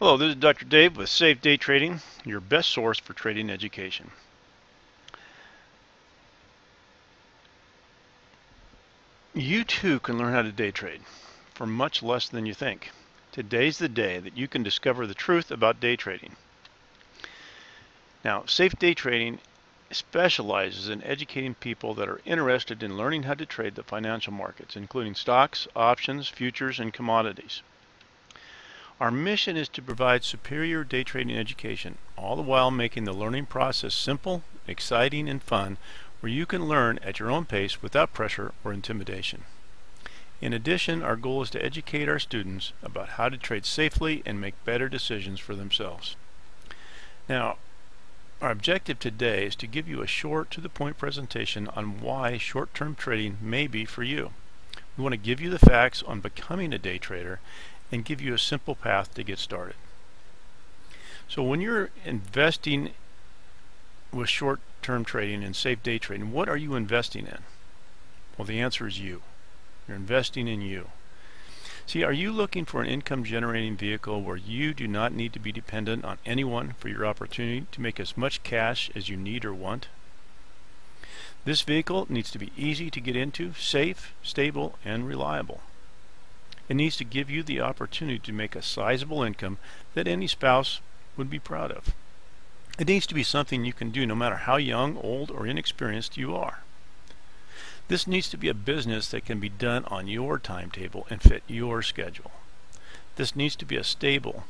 Hello, this is Dr. Dave with Safe Day Trading, your best source for trading education. You too can learn how to day trade for much less than you think. Today's the day that you can discover the truth about day trading. Now, Safe Day Trading specializes in educating people that are interested in learning how to trade the financial markets, including stocks, options, futures, and commodities. Our mission is to provide superior day trading education, all the while making the learning process simple, exciting, and fun, where you can learn at your own pace without pressure or intimidation. In addition, our goal is to educate our students about how to trade safely and make better decisions for themselves. Now, our objective today is to give you a short to the point presentation on why short-term trading may be for you. We want to give you the facts on becoming a day trader and give you a simple path to get started. So when you're investing with short-term trading and safe day trading, what are you investing in? Well, the answer is you. You're investing in you. See, are you looking for an income generating vehicle where you do not need to be dependent on anyone for your opportunity to make as much cash as you need or want? This vehicle needs to be easy to get into, safe, stable, and reliable. It needs to give you the opportunity to make a sizable income that any spouse would be proud of. It needs to be something you can do no matter how young, old, or inexperienced you are. This needs to be a business that can be done on your timetable and fit your schedule. This needs to be a stable.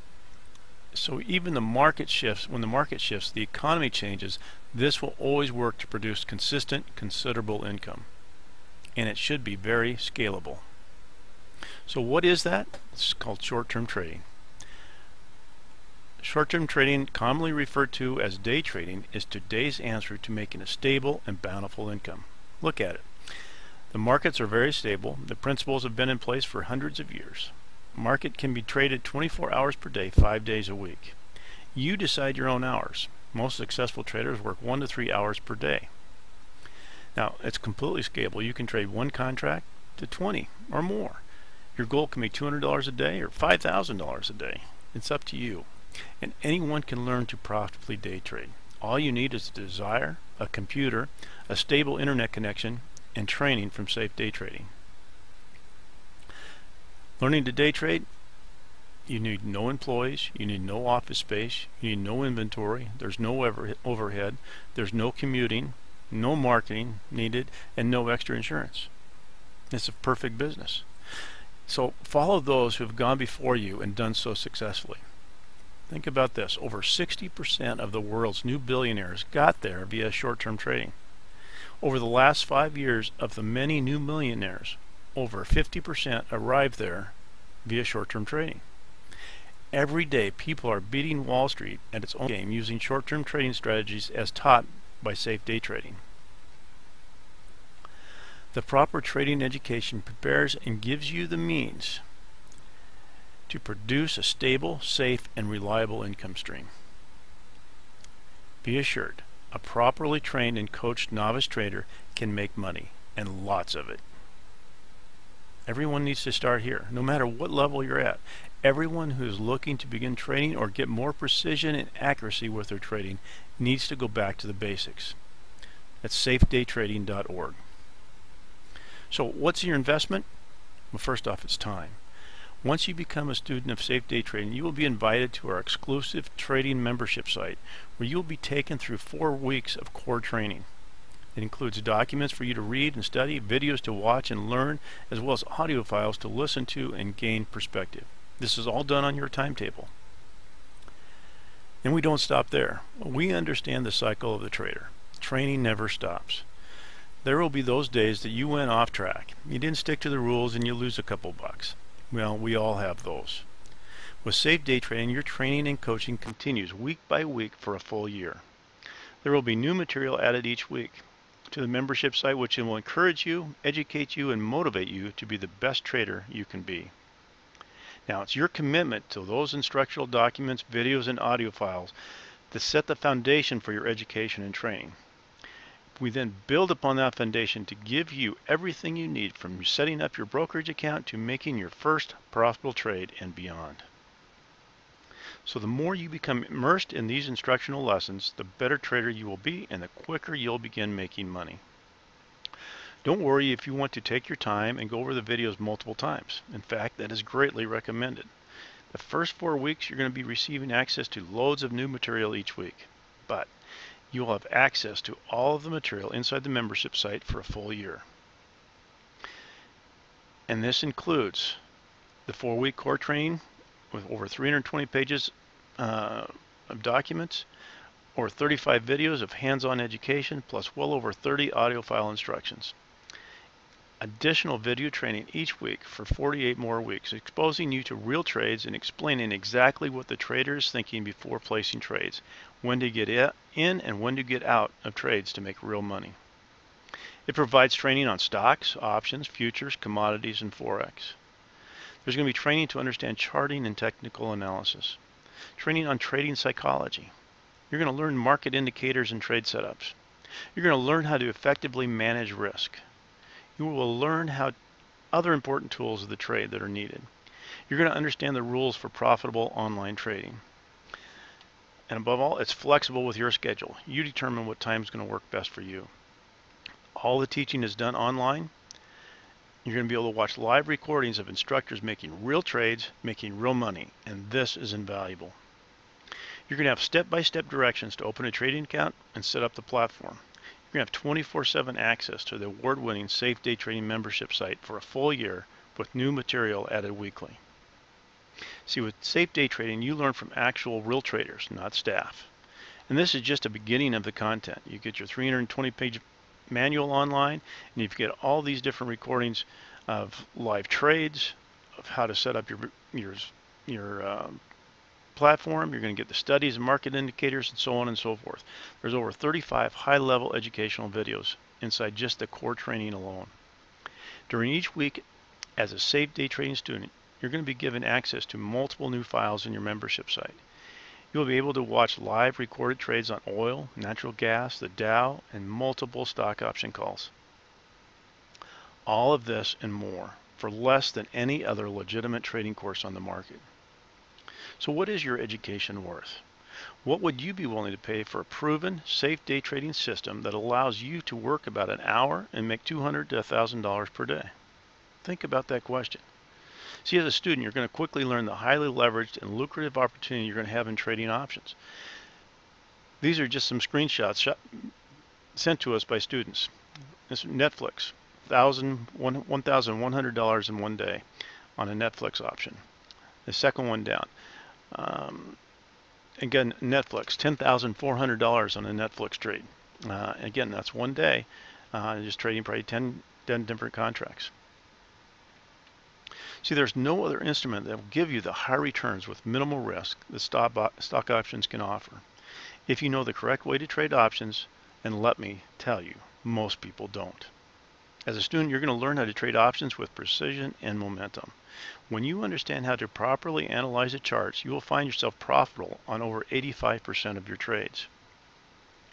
So even the market shifts, when the market shifts, the economy changes, this will always work to produce consistent, considerable income. And it should be very scalable. So what is that? It's called short-term trading. Short-term trading, commonly referred to as day trading, is today's answer to making a stable and bountiful income. Look at it. The markets are very stable. The principles have been in place for hundreds of years. Market can be traded 24 hours per day, 5 days a week. You decide your own hours. Most successful traders work 1 to 3 hours per day. Now, it's completely scalable. You can trade one contract to 20 or more. Your goal can be $200 a day or $5,000 a day. It's up to you. And anyone can learn to profitably day trade. All you need is a desire, a computer, a stable internet connection, and training from Safe Day Trading. Learning to day trade, you need no employees, you need no office space, you need no inventory, there's no overhead, there's no commuting, no marketing needed, and no extra insurance. It's a perfect business. So follow those who have gone before you and done so successfully. Think about this. Over 60% of the world's new billionaires got there via short-term trading. Over the last five years of the many new millionaires, over 50% arrived there via short-term trading. Every day people are beating Wall Street at its own game using short-term trading strategies as taught by Safe Day Trading. The proper trading education prepares and gives you the means to produce a stable, safe, and reliable income stream. Be assured, a properly trained and coached novice trader can make money, and lots of it. Everyone needs to start here, no matter what level you're at. Everyone who is looking to begin trading or get more precision and accuracy with their trading needs to go back to the basics. That's safedaytrading.org. So what's your investment? Well, first off, it's time. Once you become a student of Safe Day Trading, you will be invited to our exclusive trading membership site where you will be taken through four weeks of core training. It includes documents for you to read and study, videos to watch and learn, as well as audio files to listen to and gain perspective. This is all done on your timetable. And we don't stop there. We understand the cycle of the trader. Training never stops. There will be those days that you went off track. You didn't stick to the rules and you lose a couple bucks. Well, we all have those. With Safe Day Trading, your training and coaching continues week by week for a full year. There will be new material added each week to the membership site which will encourage you, educate you, and motivate you to be the best trader you can be. Now, it's your commitment to those instructional documents, videos, and audio files that set the foundation for your education and training. We then build upon that foundation to give you everything you need from setting up your brokerage account to making your first profitable trade and beyond. So the more you become immersed in these instructional lessons, the better trader you will be and the quicker you'll begin making money. Don't worry if you want to take your time and go over the videos multiple times. In fact, that is greatly recommended. The first four weeks, you're going to be receiving access to loads of new material each week. But you will have access to all of the material inside the membership site for a full year. And this includes the four-week core training with over 320 pages uh, of documents, or 35 videos of hands-on education, plus well over 30 audio file instructions additional video training each week for 48 more weeks, exposing you to real trades and explaining exactly what the trader is thinking before placing trades, when to get in and when to get out of trades to make real money. It provides training on stocks, options, futures, commodities, and Forex. There's going to be training to understand charting and technical analysis, training on trading psychology. You're going to learn market indicators and trade setups. You're going to learn how to effectively manage risk you will learn how other important tools of the trade that are needed. You're going to understand the rules for profitable online trading. And above all, it's flexible with your schedule. You determine what time is going to work best for you. All the teaching is done online. You're going to be able to watch live recordings of instructors making real trades, making real money, and this is invaluable. You're going to have step-by-step -step directions to open a trading account and set up the platform. You're going to have 24 7 access to the award winning Safe Day Trading membership site for a full year with new material added weekly. See, with Safe Day Trading, you learn from actual real traders, not staff. And this is just a beginning of the content. You get your 320 page manual online, and you get all these different recordings of live trades, of how to set up your your your um, platform. You're going to get the studies and market indicators and so on and so forth. There's over 35 high-level educational videos inside just the core training alone. During each week, as a safe day trading student, you're going to be given access to multiple new files in your membership site. You'll be able to watch live recorded trades on oil, natural gas, the Dow, and multiple stock option calls. All of this and more for less than any other legitimate trading course on the market. So what is your education worth? What would you be willing to pay for a proven, safe day trading system that allows you to work about an hour and make 200 to $1,000 per day? Think about that question. See, as a student, you're going to quickly learn the highly leveraged and lucrative opportunity you're going to have in trading options. These are just some screenshots sent to us by students. This Netflix, $1,100 in one day on a Netflix option. The second one down, um, again, Netflix, $10,400 on a Netflix trade. Uh, again, that's one day, uh, just trading probably 10, 10 different contracts. See, there's no other instrument that will give you the high returns with minimal risk that stock, stock options can offer. If you know the correct way to trade options, and let me tell you, most people don't. As a student, you're going to learn how to trade options with precision and momentum. When you understand how to properly analyze the charts, you will find yourself profitable on over 85% of your trades.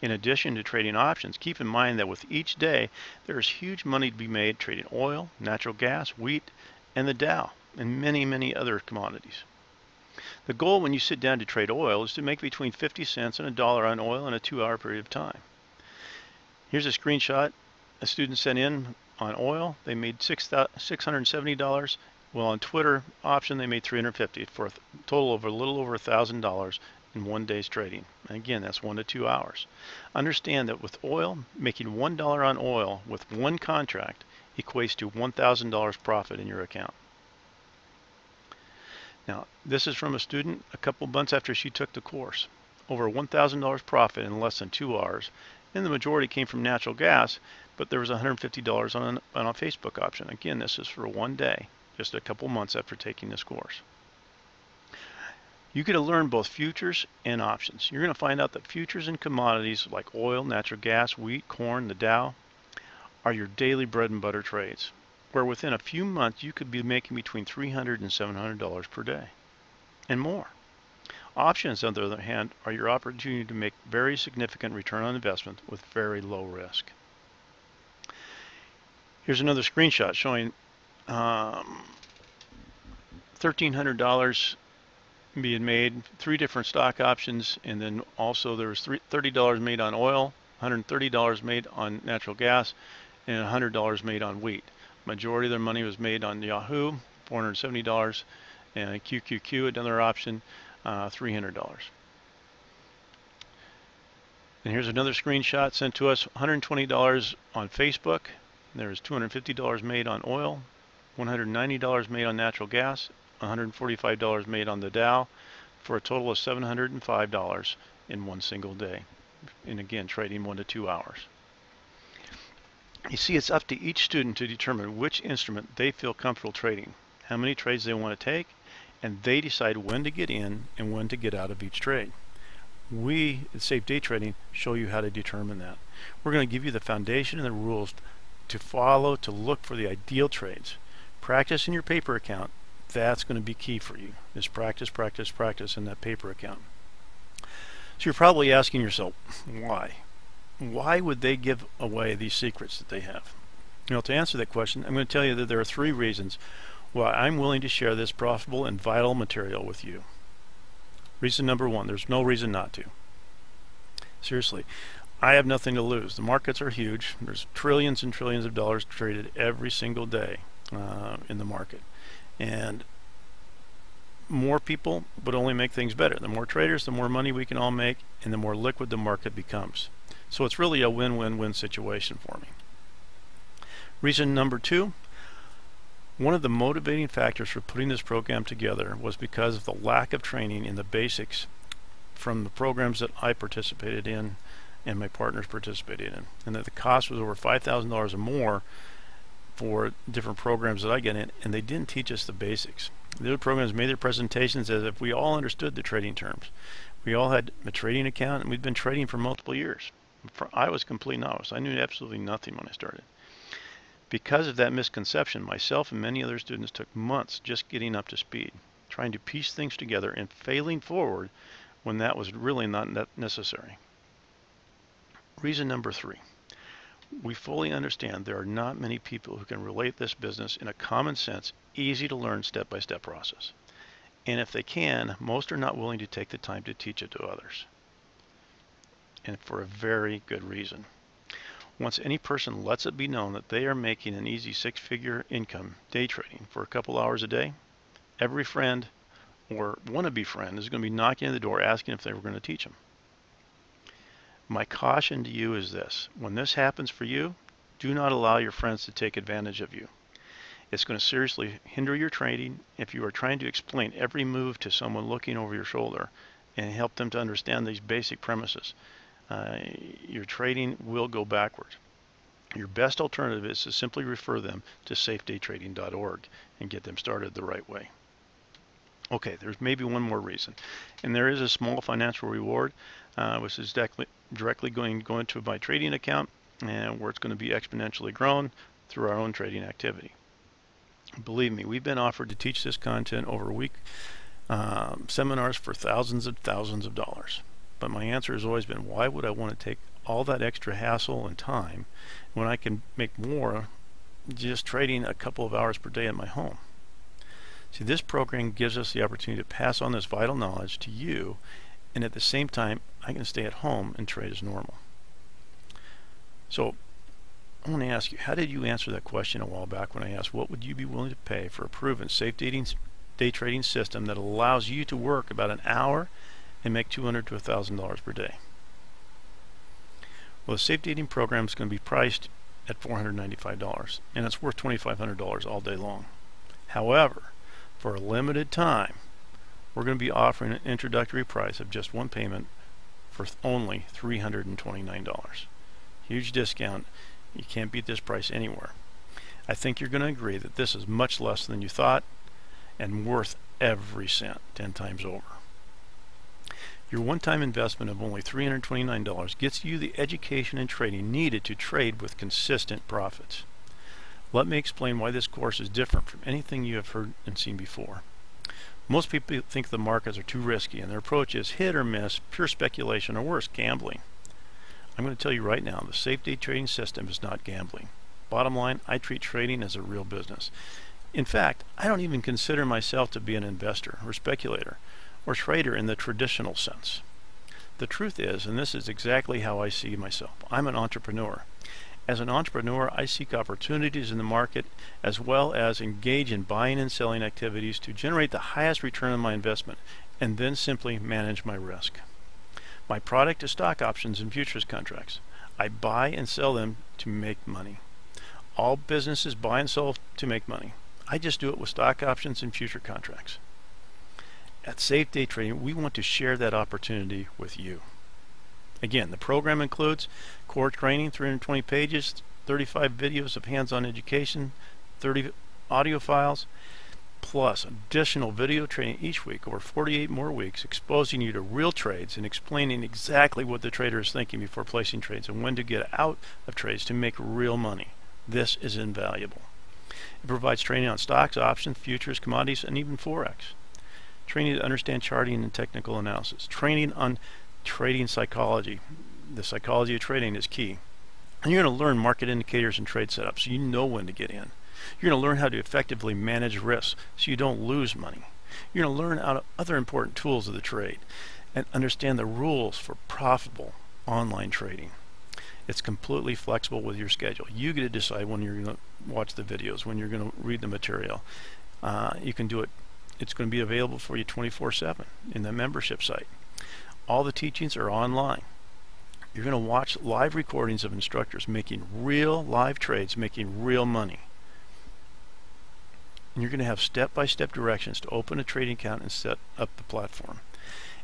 In addition to trading options, keep in mind that with each day, there is huge money to be made trading oil, natural gas, wheat, and the Dow, and many, many other commodities. The goal when you sit down to trade oil is to make between 50 cents and a dollar on oil in a two hour period of time. Here's a screenshot a student sent in on oil, they made $670. Well, on Twitter option, they made 350 for a total of a little over $1,000 in one day's trading. And again, that's one to two hours. Understand that with oil, making $1 on oil with one contract equates to $1,000 profit in your account. Now, this is from a student a couple months after she took the course. Over $1,000 profit in less than two hours, and the majority came from natural gas, but there was $150 on, on a Facebook option. Again, this is for one day, just a couple months after taking this course. You get to learn both futures and options. You're going to find out that futures and commodities like oil, natural gas, wheat, corn, the Dow are your daily bread and butter trades, where within a few months you could be making between $300 and $700 per day and more. Options, on the other hand, are your opportunity to make very significant return on investment with very low risk. Here's another screenshot showing um, $1,300 being made, three different stock options, and then also there was $30 made on oil, $130 made on natural gas, and $100 made on wheat. Majority of their money was made on Yahoo, $470, and QQQ, another option, uh, $300. And here's another screenshot sent to us, $120 on Facebook. There's $250 made on oil, $190 made on natural gas, $145 made on the Dow, for a total of $705 in one single day. And again, trading one to two hours. You see, it's up to each student to determine which instrument they feel comfortable trading, how many trades they want to take, and they decide when to get in and when to get out of each trade. We at Safe Day Trading show you how to determine that. We're going to give you the foundation and the rules to follow to look for the ideal trades. Practice in your paper account. That's going to be key for you. Is practice, practice, practice in that paper account. So you're probably asking yourself, why? Why would they give away these secrets that they have? You know, to answer that question, I'm going to tell you that there are three reasons why I'm willing to share this profitable and vital material with you. Reason number one, there's no reason not to. Seriously, I have nothing to lose. The markets are huge. There's trillions and trillions of dollars traded every single day uh, in the market. And more people would only make things better. The more traders, the more money we can all make, and the more liquid the market becomes. So it's really a win-win-win situation for me. Reason number two, one of the motivating factors for putting this program together was because of the lack of training in the basics from the programs that I participated in and my partners participated in, and that the cost was over $5,000 or more for different programs that I get in, and they didn't teach us the basics. The other programs made their presentations as if we all understood the trading terms. We all had a trading account, and we'd been trading for multiple years. I was complete novice. I knew absolutely nothing when I started. Because of that misconception, myself and many other students took months just getting up to speed, trying to piece things together and failing forward when that was really not necessary. Reason number three. We fully understand there are not many people who can relate this business in a common sense, easy to learn step-by-step process. And if they can, most are not willing to take the time to teach it to others. And for a very good reason. Once any person lets it be known that they are making an easy six-figure income day trading for a couple hours a day, every friend or wannabe friend is going to be knocking on the door asking if they were going to teach them. My caution to you is this. When this happens for you, do not allow your friends to take advantage of you. It's going to seriously hinder your trading if you are trying to explain every move to someone looking over your shoulder and help them to understand these basic premises uh, your trading will go backwards. Your best alternative is to simply refer them to safedaytrading.org and get them started the right way. Okay, there's maybe one more reason. And there is a small financial reward, uh, which is directly going, going to my trading account and where it's going to be exponentially grown through our own trading activity. Believe me, we've been offered to teach this content over a week um, seminars for thousands and thousands of dollars. But my answer has always been, why would I want to take all that extra hassle and time when I can make more just trading a couple of hours per day at my home? See, this program gives us the opportunity to pass on this vital knowledge to you, and at the same time, I can stay at home and trade as normal. So, I want to ask you, how did you answer that question a while back when I asked, what would you be willing to pay for a proven safe dating, day trading system that allows you to work about an hour and make 200 to $1,000 per day. Well, the safe dating program is going to be priced at $495 and it's worth $2,500 all day long. However, for a limited time, we're going to be offering an introductory price of just one payment for only $329. Huge discount. You can't beat this price anywhere. I think you're going to agree that this is much less than you thought and worth every cent 10 times over. Your one-time investment of only $329 gets you the education and training needed to trade with consistent profits. Let me explain why this course is different from anything you have heard and seen before. Most people think the markets are too risky and their approach is hit or miss, pure speculation, or worse, gambling. I'm going to tell you right now, the safe day trading system is not gambling. Bottom line, I treat trading as a real business. In fact, I don't even consider myself to be an investor or speculator. or trader in the traditional sense. The truth is, and this is exactly how I see myself, I'm an entrepreneur. As an entrepreneur, I seek opportunities in the market as well as engage in buying and selling activities to generate the highest return on my investment and then simply manage my risk. My product is stock options and futures contracts. I buy and sell them to make money. All businesses buy and sell to make money. I just do it with stock options and future contracts. At Safe Day Trading, we want to share that opportunity with you. Again, the program includes core training, 320 pages, 35 videos of hands-on education, 30 audio files, plus additional video training each week over 48 more weeks, exposing you to real trades and explaining exactly what the trader is thinking before placing trades and when to get out of trades to make real money. This is invaluable. It provides training on stocks, options, futures, commodities, and even Forex training to understand charting and technical analysis, training on trading psychology. The psychology of trading is key. And you're going to learn market indicators and trade setups so you know when to get in. You're going to learn how to effectively manage risks so you don't lose money. You're going to learn other important tools of the trade and understand the rules for profitable online trading. It's completely flexible with your schedule. You get to decide when you're going to watch the videos, when you're going to read the material. Uh, you can do it it's going to be available for you 24-7 in the membership site. All the teachings are online. You're going to watch live recordings of instructors making real live trades, making real money. And you're going to have step-by-step -step directions to open a trading account and set up the platform.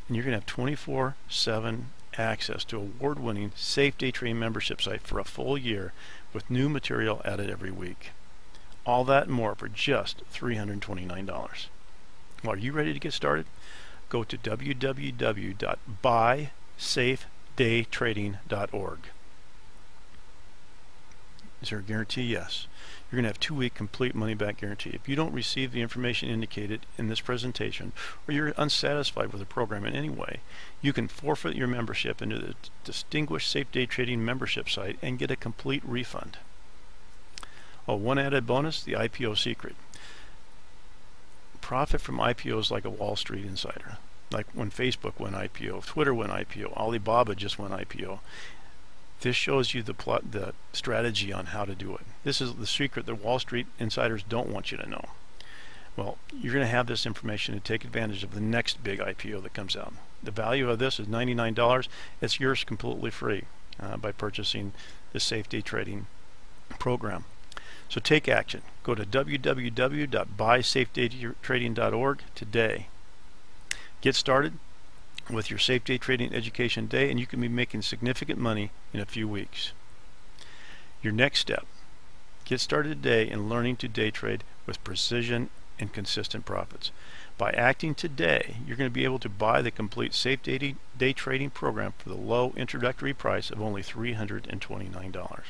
And you're going to have 24-7 access to award-winning Safe Day Trading membership site for a full year with new material added every week. All that and more for just $329. Are you ready to get started? Go to www.buysafedaytrading.org. Is there a guarantee? Yes. You're going to have two-week complete money-back guarantee. If you don't receive the information indicated in this presentation, or you're unsatisfied with the program in any way, you can forfeit your membership into the Distinguished Safe Day Trading membership site and get a complete refund. Oh, one added bonus, the IPO secret profit from IPOs like a Wall Street insider. Like when Facebook went IPO, Twitter went IPO, Alibaba just went IPO. This shows you the plot, the strategy on how to do it. This is the secret that Wall Street insiders don't want you to know. Well, you're going to have this information to take advantage of the next big IPO that comes out. The value of this is $99. It's yours completely free uh, by purchasing the Safe Day Trading program. So take action. Go to www.buysafedaytrading.org today. Get started with your Safe Day Trading Education Day and you can be making significant money in a few weeks. Your next step, get started today in learning to day trade with precision and consistent profits. By acting today, you're going to be able to buy the complete Safe Day, day Trading program for the low introductory price of only $329.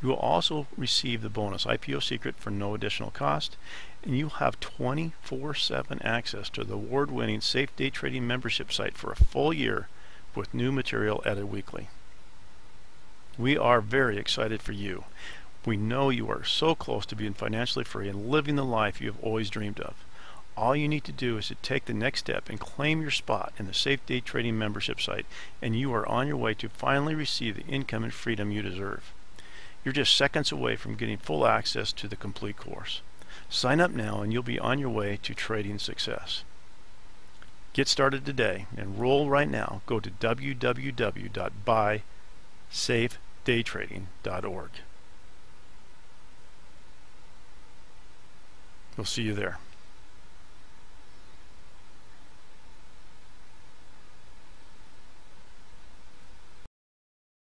You will also receive the bonus IPO secret for no additional cost, and you'll have 24-7 access to the award-winning Safe Day Trading membership site for a full year with new material added weekly. We are very excited for you. We know you are so close to being financially free and living the life you have always dreamed of. All you need to do is to take the next step and claim your spot in the Safe Day Trading membership site, and you are on your way to finally receive the income and freedom you deserve. You're just seconds away from getting full access to the complete course. Sign up now and you'll be on your way to trading success. Get started today. And enroll right now. Go to www.buysafedaytrading.org. We'll see you there.